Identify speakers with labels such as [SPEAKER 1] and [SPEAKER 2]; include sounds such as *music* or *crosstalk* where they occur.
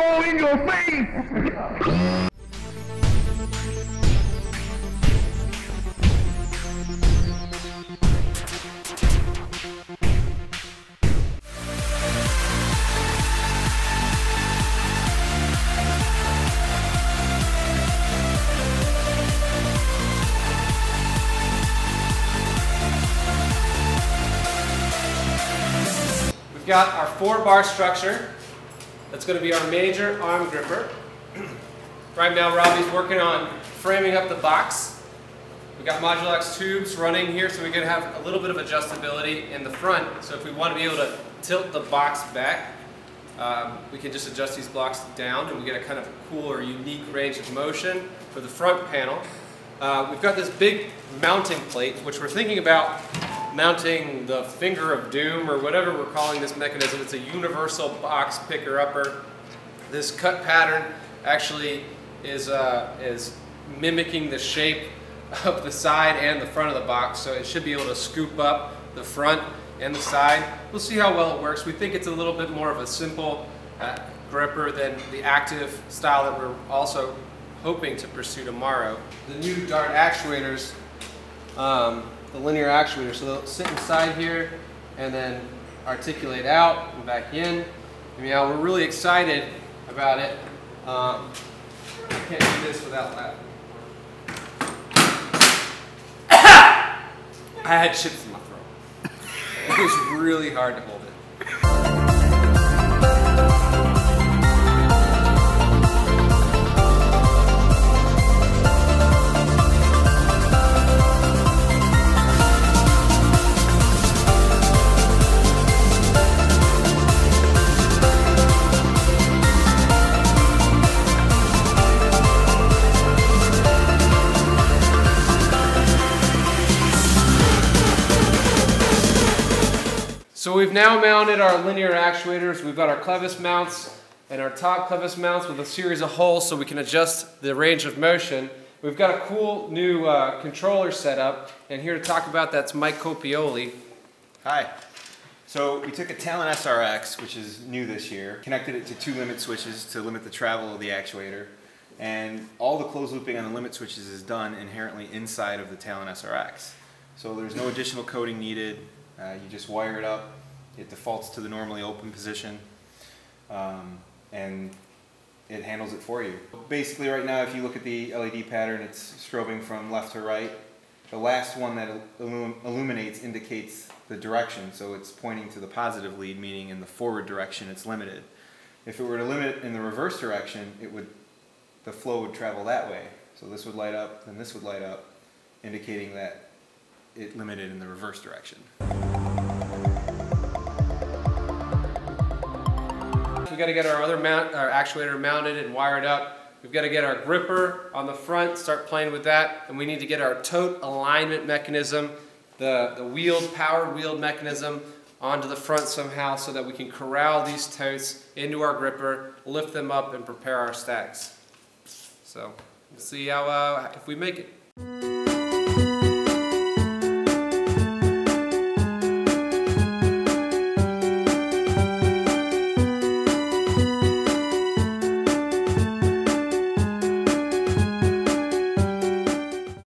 [SPEAKER 1] all in your face.
[SPEAKER 2] We've got our four bar structure. That's going to be our major arm gripper. *clears throat* Right now Robbie's working on framing up the box. We've got Modulux tubes running here so we can have a little bit of adjustability in the front. So if we want to be able to tilt the box back, um, we can just adjust these blocks down and we get a kind of cool or unique range of motion for the front panel. Uh, we've got this big mounting plate, which we're thinking about mounting the finger of doom or whatever we're calling this mechanism. It's a universal box picker upper. This cut pattern actually is, uh, is mimicking the shape of the side and the front of the box, so it should be able to scoop up the front and the side. We'll see how well it works. We think it's a little bit more of a simple uh, gripper than the active style that we're also hoping to pursue tomorrow. The new Dart actuators, um, the linear actuator. so they'll sit inside here and then articulate out and back in. I mean, we're really excited about it. Um, I can't do this without laughing. *coughs* I had chips in my throat. It was really hard to hold So we've now mounted our linear actuators. We've got our clevis mounts and our top clevis mounts with a series of holes so we can adjust the range of motion. We've got a cool new uh, controller set up, and here to talk about that's Mike Copioli.
[SPEAKER 3] Hi. So we took a Talon SRX, which is new this year, connected it to two limit switches to limit the travel of the actuator, and all the closed looping on the limit switches is done inherently inside of the Talon SRX. So there's no additional coding needed. Uh, you just wire it up. It defaults to the normally open position, um, and it handles it for you. Basically, right now, if you look at the LED pattern, it's strobing from left to right. The last one that illum illuminates indicates the direction, so it's pointing to the positive lead, meaning in the forward direction it's limited. If it were to limit in the reverse direction, it would, the flow would travel that way. So this would light up, then this would light up, indicating that it limited in the reverse direction.
[SPEAKER 2] Got to get our other mount, our actuator mounted and wired up. We've got to get our gripper on the front, start playing with that, and we need to get our tote alignment mechanism, the, the wheeled, powered wheeled mechanism onto the front somehow so that we can corral these totes into our gripper, lift them up, and prepare our stacks. So, we'll see how, uh, if we make it.